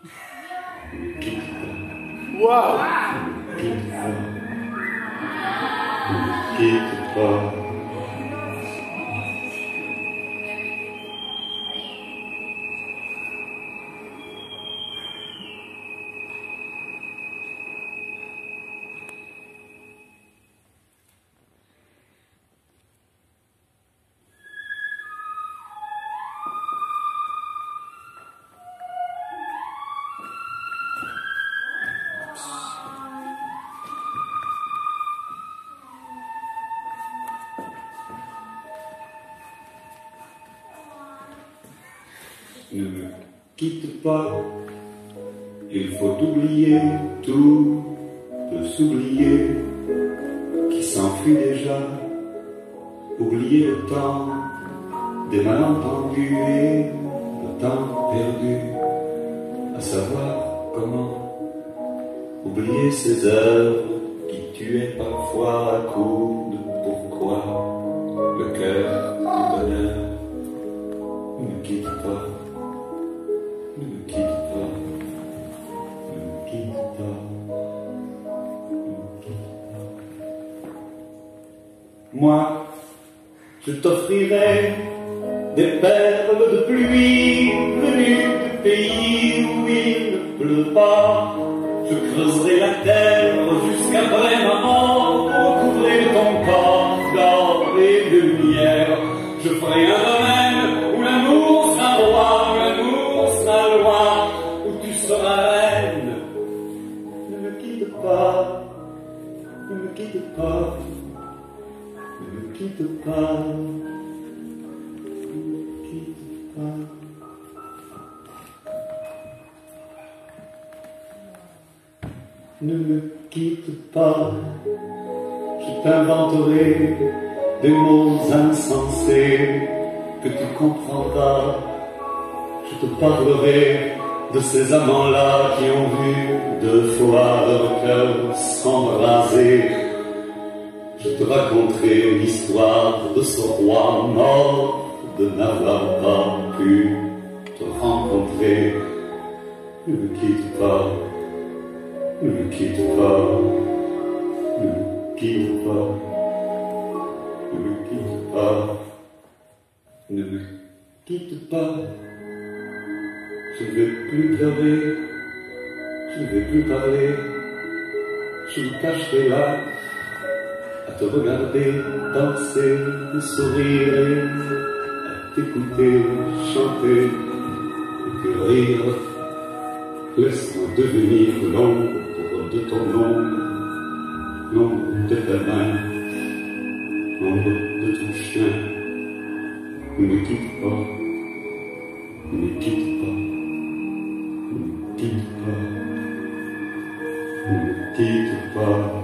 Ne me quitte Ne me quitte pas. Il faut oublier, tout peut s'oublier, qui s'enfuit déjà, oublier le temps des malentendus et le temps perdu, à savoir comment oublier ces heures qui tuaient parfois à coups de pourquoi. Le cœur Moi, je t'offrirai des perles de pluie venues du pays où il ne pleut pas. Je creuserai la terre jusqu'après ma mort pour couvrir ton corps d'or et de lumière. Je ferai un domaine où l'amour sera roi, où l'amour sera loi, où tu seras reine. Ne me quitte pas, ne me quitte pas, quitte pas, ne me quitte pas. Ne me quitte pas, je t'inventerai des mots insensés que tu comprendras. Je te parlerai de ces amants-là qui ont vu deux fois leur cœur s'embraser. Je te raconterai l'histoire de ce roi mort de n'avoir pas pu te rencontrer. Ne me quitte pas, ne me quitte pas, ne me quitte pas. Ne me quitte pas, ne me quitte pas. Je ne vais plus pleurer, je ne vais plus parler. Je me cacherai là, à te regarder danser, sourire, à t'écouter chanter, et te rire. Laisse-moi devenir l'ombre de ton ombre, l'ombre de ta main l'ombre de ton chien. Ne quitte pas, ne quitte pas, ne quitte pas, ne quitte pas.